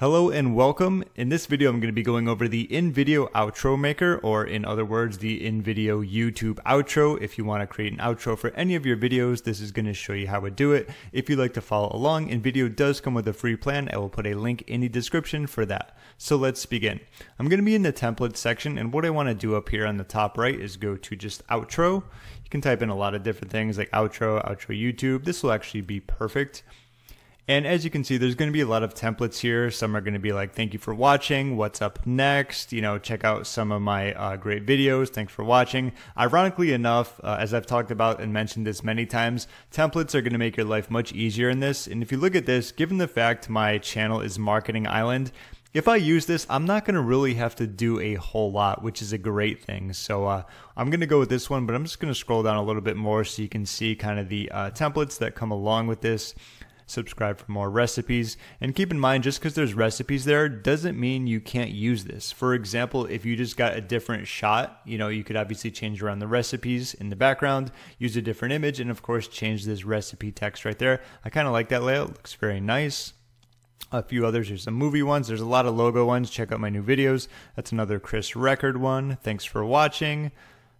Hello and welcome. In this video, I'm going to be going over the InVideo Outro Maker, or in other words, the InVideo YouTube Outro. If you want to create an outro for any of your videos, this is going to show you how to do it. If you'd like to follow along, InVideo does come with a free plan. I will put a link in the description for that. So let's begin. I'm going to be in the template section, and what I want to do up here on the top right is go to just Outro. You can type in a lot of different things like Outro, Outro YouTube. This will actually be perfect. And as you can see, there's going to be a lot of templates here. Some are going to be like, thank you for watching. What's up next? You know, check out some of my uh, great videos. Thanks for watching. Ironically enough, uh, as I've talked about and mentioned this many times, templates are going to make your life much easier in this. And if you look at this, given the fact my channel is Marketing Island, if I use this, I'm not going to really have to do a whole lot, which is a great thing. So uh, I'm going to go with this one, but I'm just going to scroll down a little bit more so you can see kind of the uh, templates that come along with this subscribe for more recipes. And keep in mind, just because there's recipes there doesn't mean you can't use this. For example, if you just got a different shot, you know, you could obviously change around the recipes in the background, use a different image, and of course, change this recipe text right there. I kind of like that layout, looks very nice a few others. There's some movie ones. There's a lot of logo ones. Check out my new videos. That's another Chris Record one. Thanks for watching.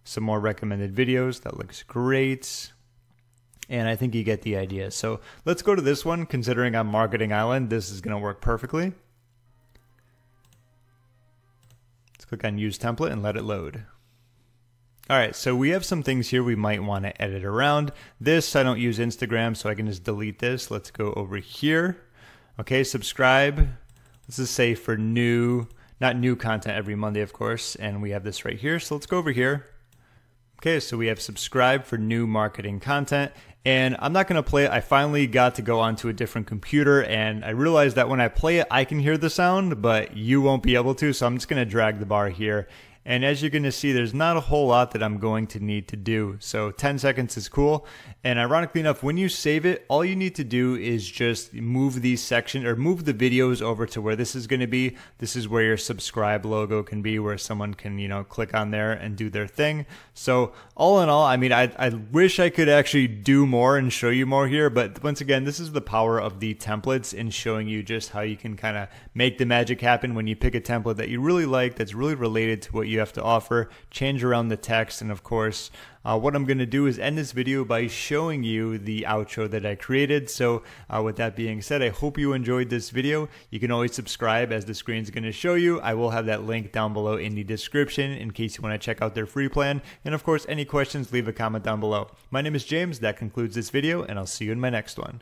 Some more recommended videos. That looks great and I think you get the idea. So let's go to this one. Considering I'm Marketing Island, this is going to work perfectly. Let's click on Use Template and let it load. All right, so we have some things here we might want to edit around. This, I don't use Instagram, so I can just delete this. Let's go over here. Okay, subscribe. This is say for new, not new content every Monday, of course, and we have this right here. So let's go over here. Okay, so we have subscribe for new marketing content. And I'm not going to play it. I finally got to go onto a different computer and I realized that when I play it, I can hear the sound, but you won't be able to. So I'm just going to drag the bar here and as you're going to see, there's not a whole lot that I'm going to need to do. So 10 seconds is cool. And ironically enough, when you save it, all you need to do is just move these sections or move the videos over to where this is going to be. This is where your subscribe logo can be, where someone can, you know, click on there and do their thing. So all in all, I mean, I, I wish I could actually do more and show you more here. But once again, this is the power of the templates in showing you just how you can kind of make the magic happen when you pick a template that you really like, that's really related to what you have to offer, change around the text, and of course, uh, what I'm going to do is end this video by showing you the outro that I created. So uh, with that being said, I hope you enjoyed this video. You can always subscribe as the screen is going to show you. I will have that link down below in the description in case you want to check out their free plan. And of course, any questions, leave a comment down below. My name is James. That concludes this video, and I'll see you in my next one.